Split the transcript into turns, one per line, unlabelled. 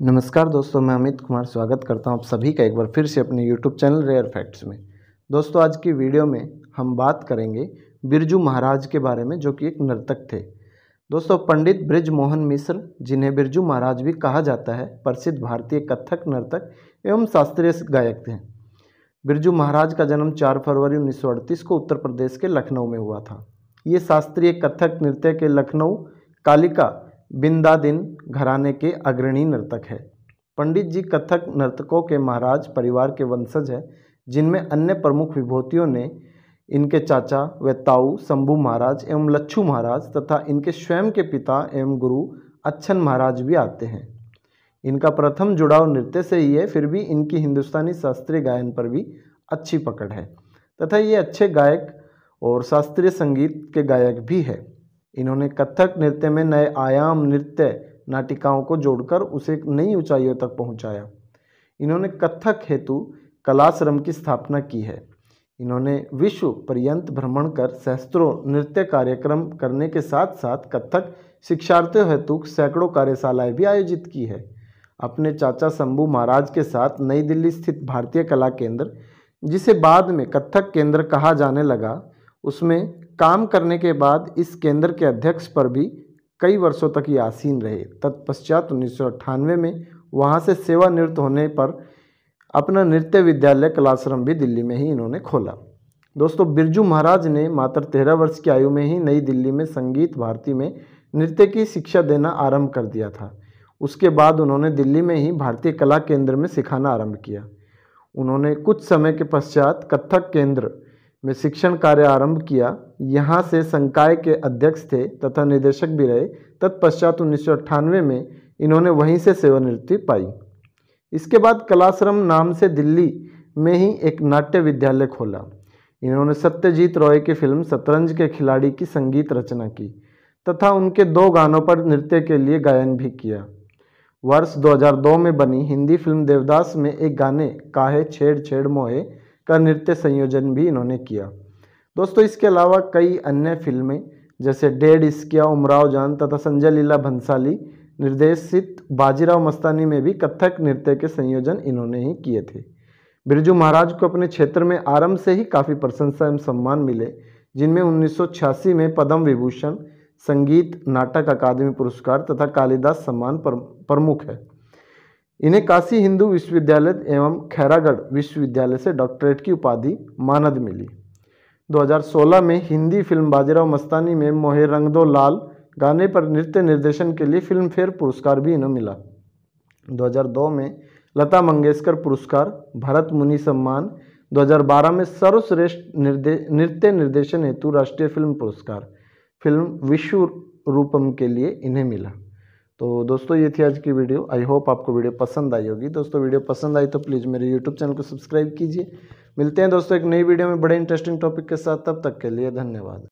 नमस्कार दोस्तों, मैं अमित कुमार स्वागत करता हूँ आप सभी का एक बार फिर से अपने यूट्यूब चैनल रेयर फैक्ट्स में। दोस्तों, आज की वीडियो में हम बात करेंगे बिरजू महाराज के बारे में, जो कि एक नर्तक थे। दोस्तों, पंडित ब्रिज मोहन मिश्र, जिन्हें बिरजू महाराज भी कहा जाता है, प्रसिद्ध भारतीय कथक, नर्तक एवं शास्त्रीय गायक थे। बिरजू महाराज का जन्म चार फरवरी उन्नीस सौ अड़तीस को उत्तर प्रदेश के लखनऊ में हुआ था। ये शास्त्रीय कथक नृत्य के लखनऊ, कालिका बिंदादिन घराने के अग्रणी नर्तक है। पंडित जी कथक नर्तकों के महाराज परिवार के वंशज हैं, जिनमें अन्य प्रमुख विभूतियों ने इनके चाचा व ताऊ शंभू महाराज एवं लच्छू महाराज तथा इनके स्वयं के पिता एवं गुरु अच्छन महाराज भी आते हैं। इनका प्रथम जुड़ाव नृत्य से ही है, फिर भी इनकी हिंदुस्तानी शास्त्रीय गायन पर भी अच्छी पकड़ है तथा ये अच्छे गायक और शास्त्रीय संगीत के गायक भी है। इन्होंने कथक नृत्य में नए आयाम नृत्य नाटिकाओं को जोड़कर उसे नई ऊंचाइयों तक पहुँचाया। इन्होंने कथक हेतु कलाश्रम की स्थापना की है। इन्होंने विश्व पर्यंत भ्रमण कर सहस्त्रों नृत्य कार्यक्रम करने के साथ साथ कथक शिक्षार्थियों हेतु सैकड़ों कार्यशालाएँ भी आयोजित की है। अपने चाचा शंभू महाराज के साथ नई दिल्ली स्थित भारतीय कला केंद्र, जिसे बाद में कथक केंद्र कहा जाने लगा, उसमें काम करने के बाद इस केंद्र के अध्यक्ष पर भी कई वर्षों तक ये आसीन रहे। तत्पश्चात उन्नीस सौ अट्ठानवे में वहाँ से सेवानिवृत्त होने पर अपना नृत्य विद्यालय कलाश्रम भी दिल्ली में ही इन्होंने खोला। दोस्तों, बिरजू महाराज ने मात्र तेरह वर्ष की आयु में ही नई दिल्ली में संगीत भारती में नृत्य की शिक्षा देना आरंभ कर दिया था। उसके बाद उन्होंने दिल्ली में ही भारतीय कला केंद्र में सिखाना आरंभ किया। उन्होंने कुछ समय के पश्चात कथक केंद्र में शिक्षण कार्य आरंभ किया। यहाँ से संकाय के अध्यक्ष थे तथा निदेशक भी रहे। तत्पश्चात उन्नीस सौ अट्ठानवे में इन्होंने वहीं से सेवानिवृत्ति पाई। इसके बाद कलाश्रम नाम से दिल्ली में ही एक नाट्य विद्यालय खोला। इन्होंने सत्यजीत रॉय की फ़िल्म शतरंज के खिलाड़ी की संगीत रचना की तथा उनके दो गानों पर नृत्य के लिए गायन भी किया। वर्ष 2002 में बनी हिंदी फ़िल्म देवदास में एक गाने, काहे छेड़ छेड़ मोहे का नृत्य संयोजन भी इन्होंने किया। दोस्तों, इसके अलावा कई अन्य फ़िल्में, जैसे डेड इस्किया, उमराव जान तथा संजय लीला भंसाली, निर्देशित बाजीराव मस्तानी में भी कथक नृत्य के संयोजन इन्होंने ही किए थे। बिरजू महाराज को अपने क्षेत्र में आरंभ से ही काफ़ी प्रशंसा एवं सम्मान मिले, जिनमें उन्नीस सौ छियासी में पद्म विभूषण, संगीत नाटक अकादमी पुरस्कार तथा कालिदास सम्मान प्रमुख है। इन्हें काशी हिंदू विश्वविद्यालय एवं खैरागढ़ विश्वविद्यालय से डॉक्टरेट की उपाधि मानद मिली। 2016 में हिंदी फ़िल्म बाजीराव मस्तानी में मोहे रंग दो लाल गाने पर नृत्य निर्देशन के लिए फ़िल्म फेयर पुरस्कार भी इन्हें मिला। 2002 में लता मंगेशकर पुरस्कार, भरत मुनि सम्मान। 2012 में सर्वश्रेष्ठ निर्दे, नृत्य निर्देशन हेतु राष्ट्रीय फ़िल्म पुरस्कार। फ़िल्म विश्व रूपम के लिए इन्हें मिला। तो दोस्तों, ये थी आज की वीडियो। आई होप आपको वीडियो पसंद आई होगी। दोस्तों, वीडियो पसंद आई तो प्लीज़ मेरे यूट्यूब चैनल को सब्सक्राइब कीजिए। मिलते हैं दोस्तों एक नई वीडियो में बड़े इंटरेस्टिंग टॉपिक के साथ। तब तक के लिए धन्यवाद।